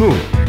Nu.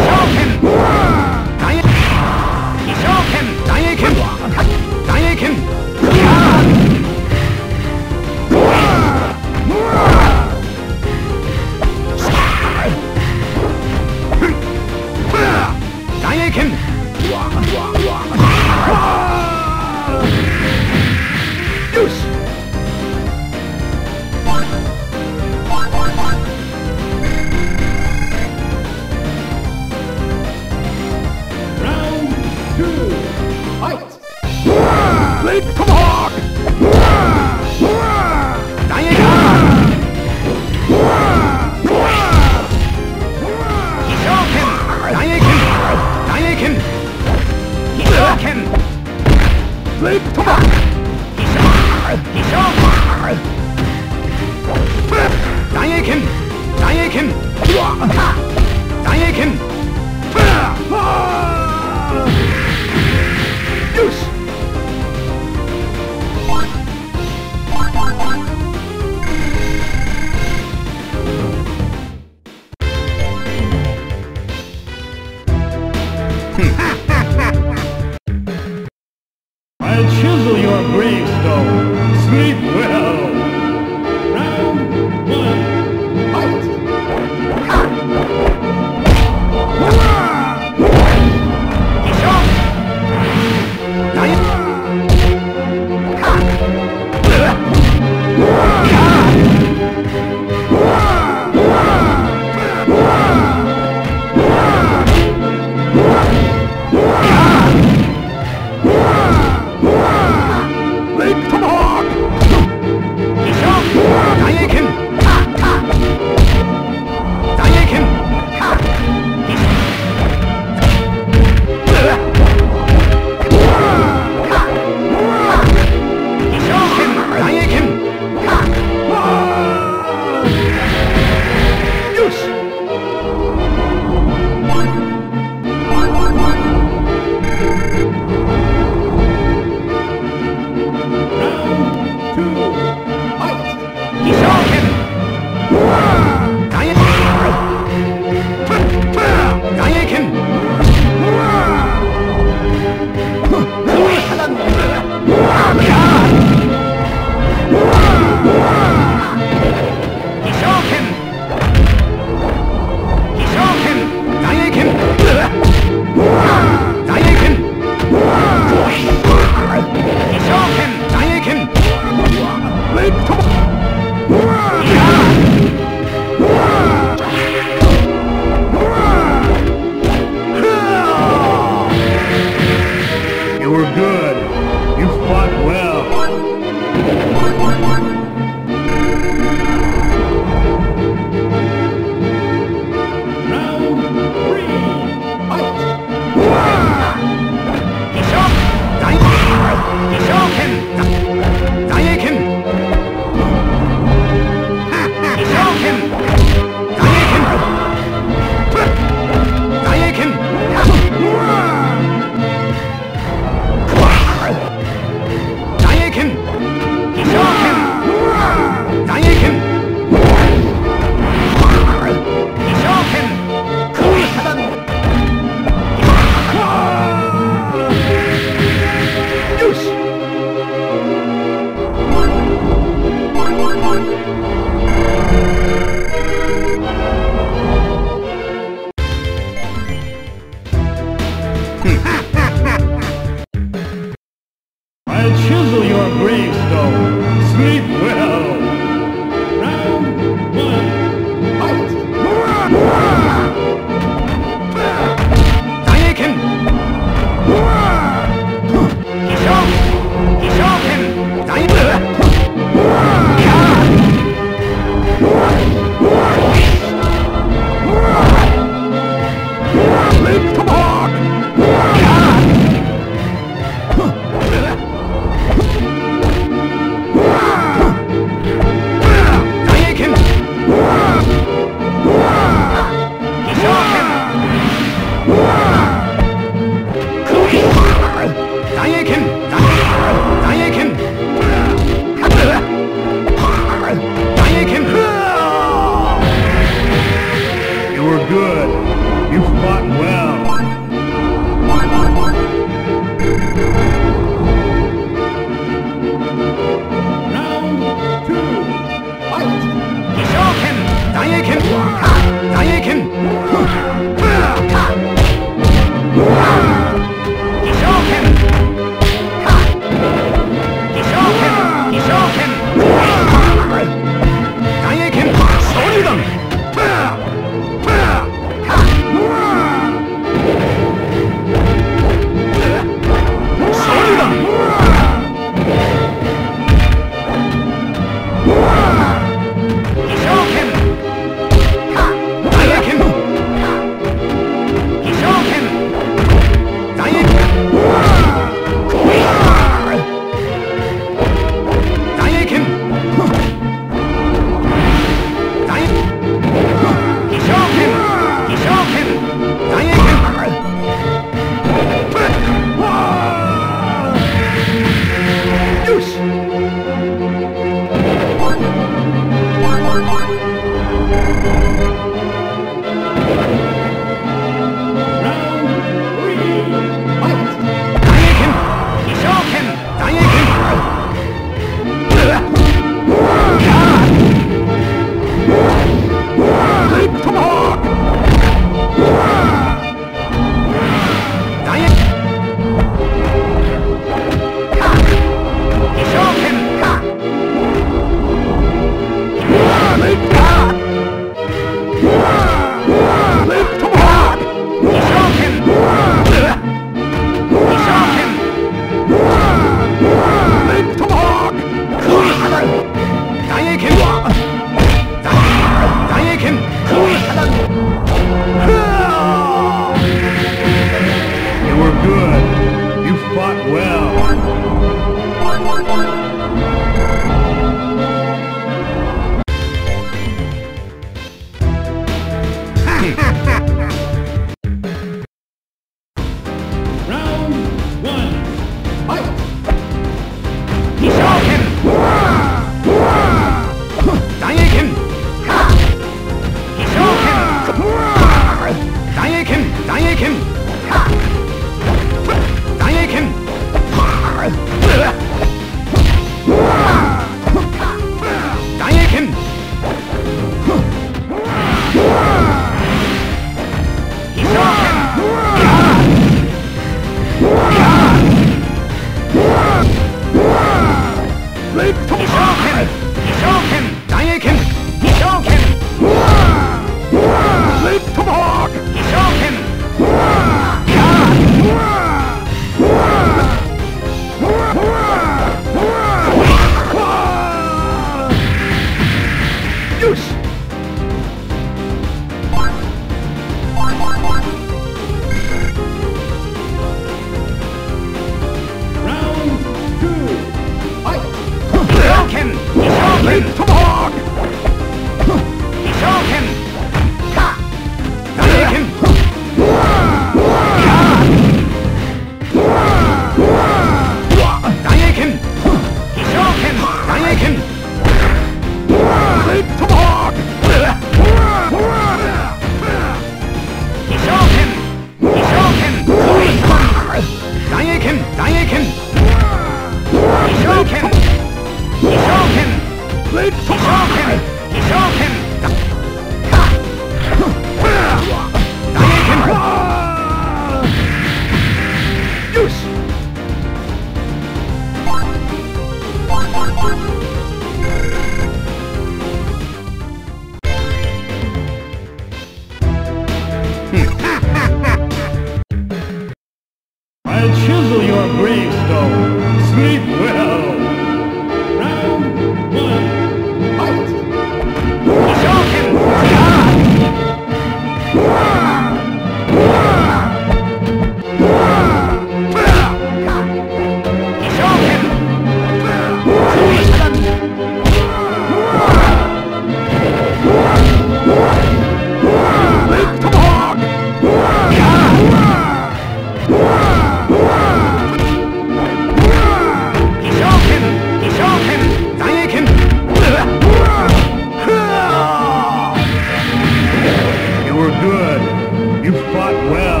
Well.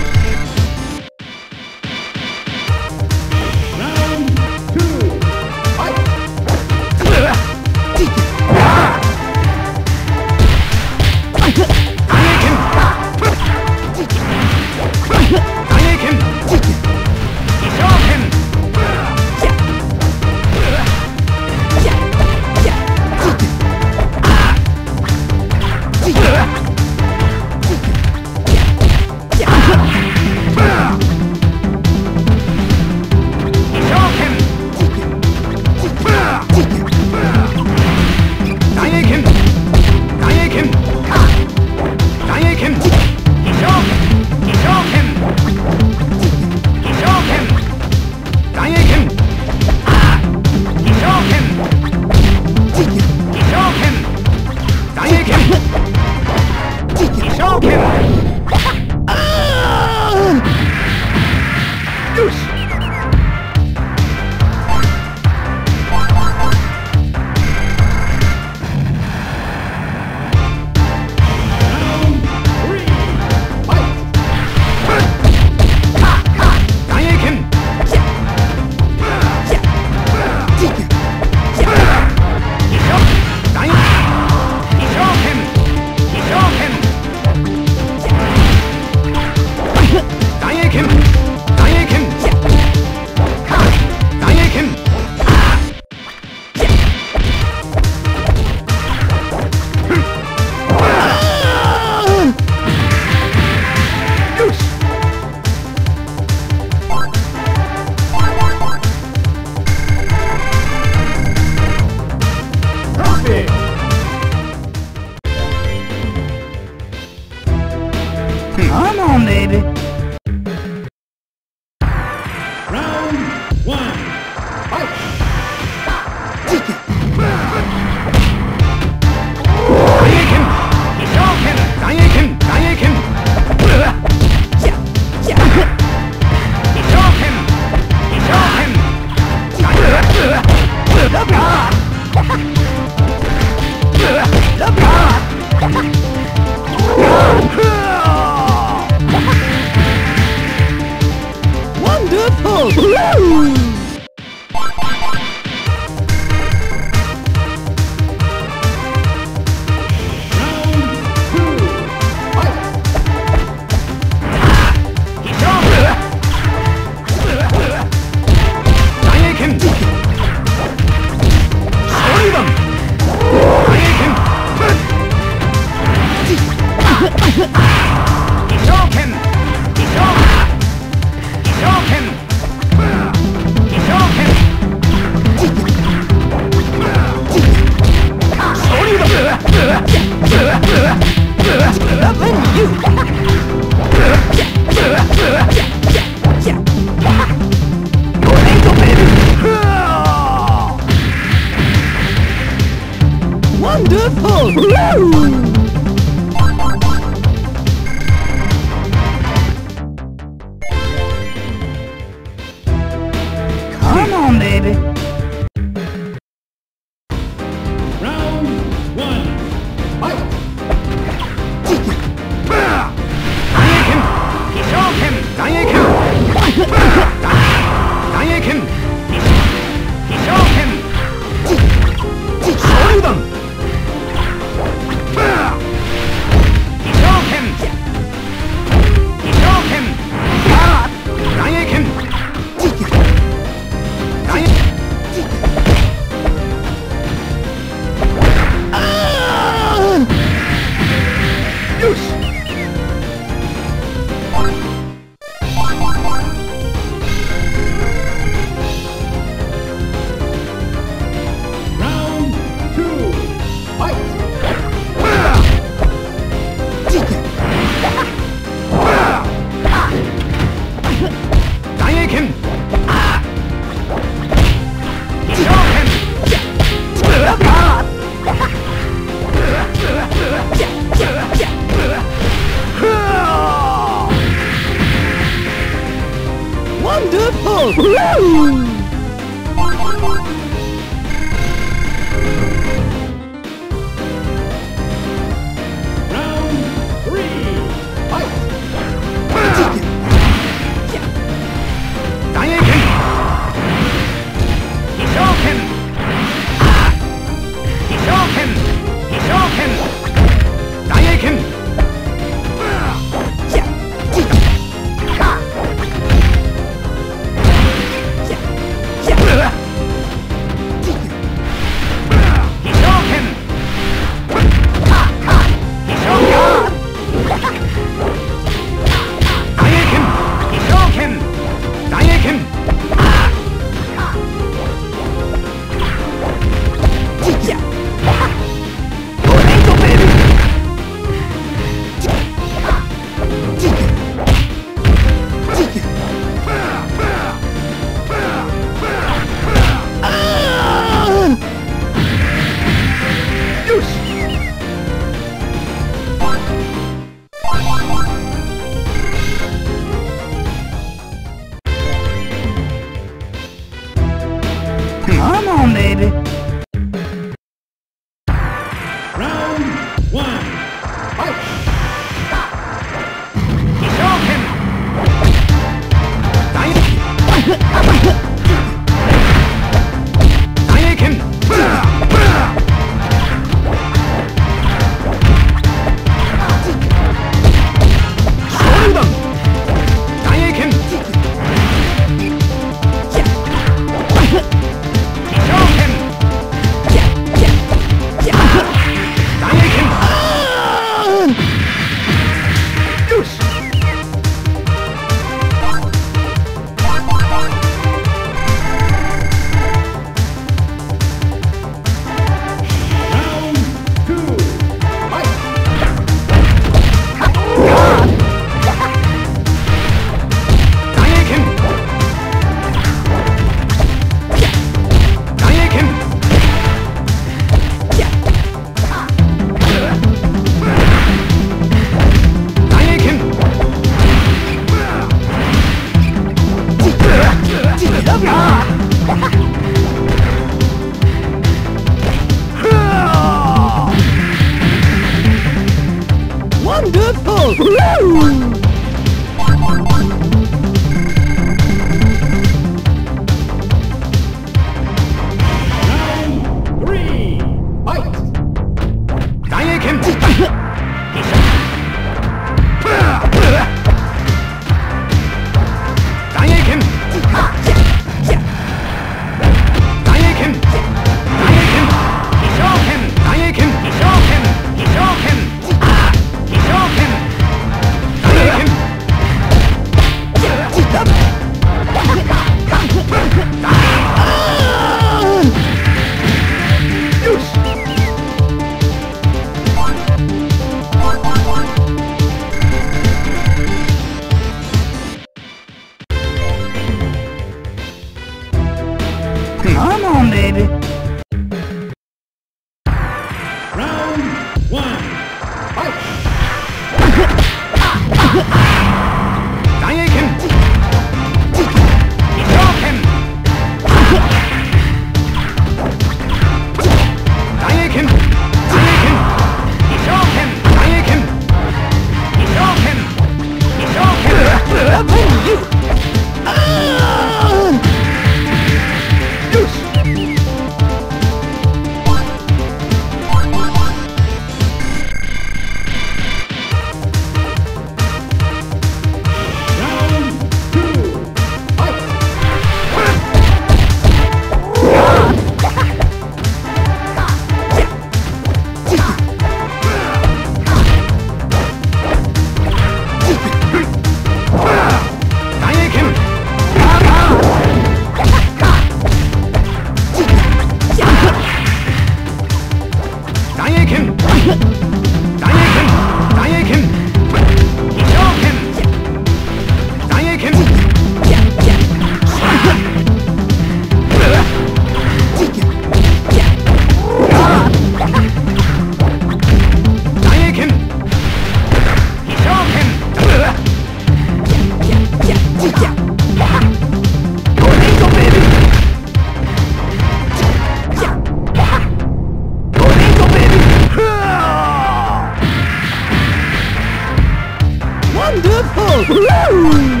Huh!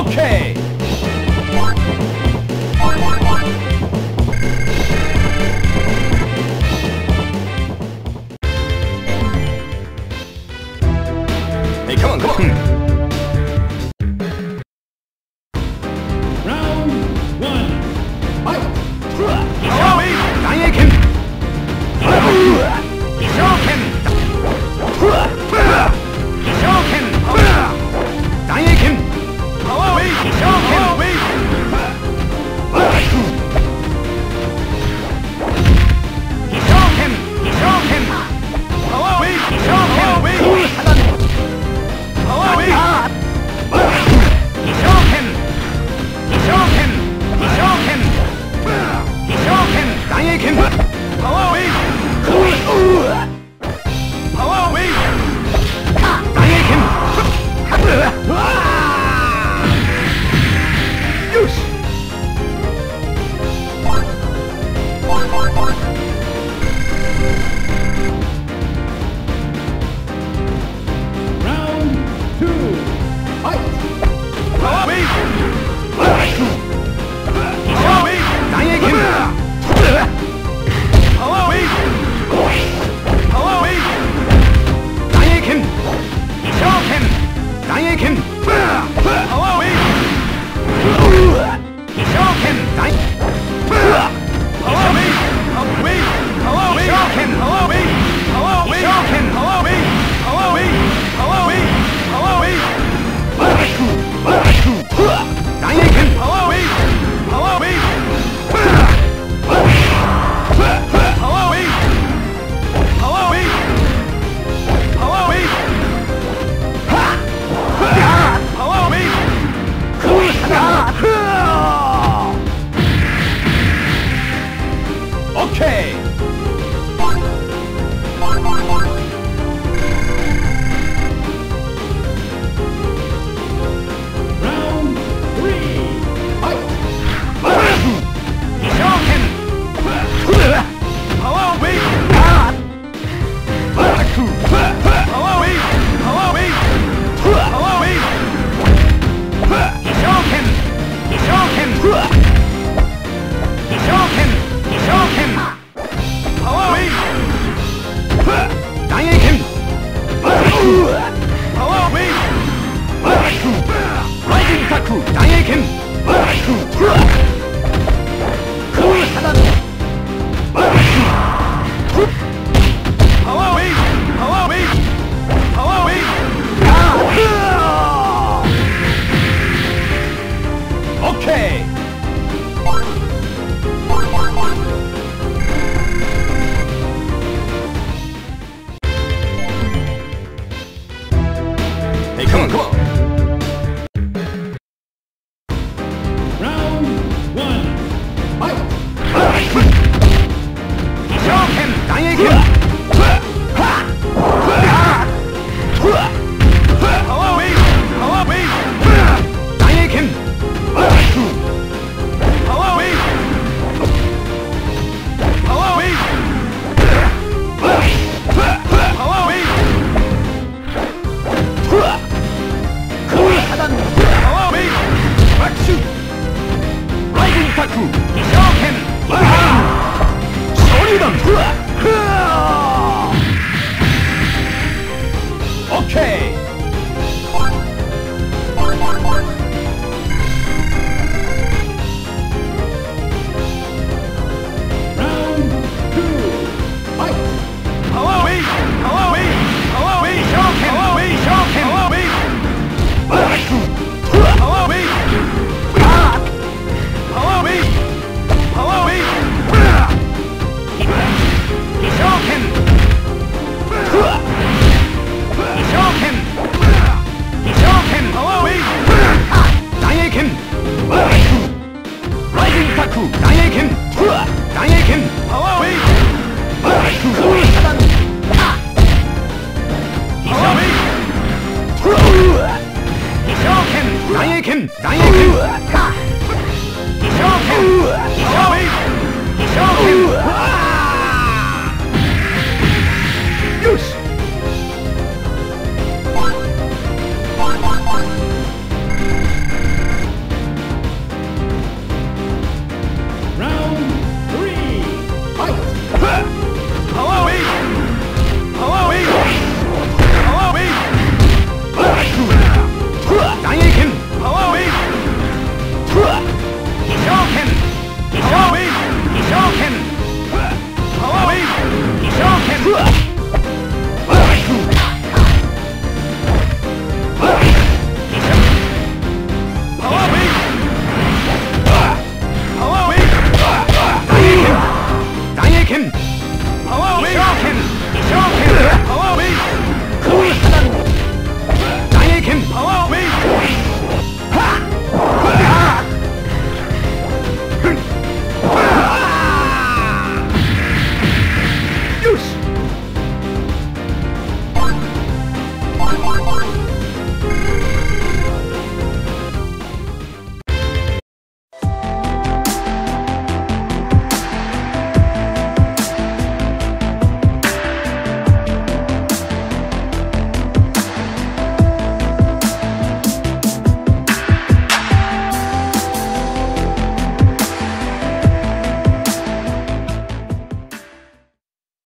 Okay.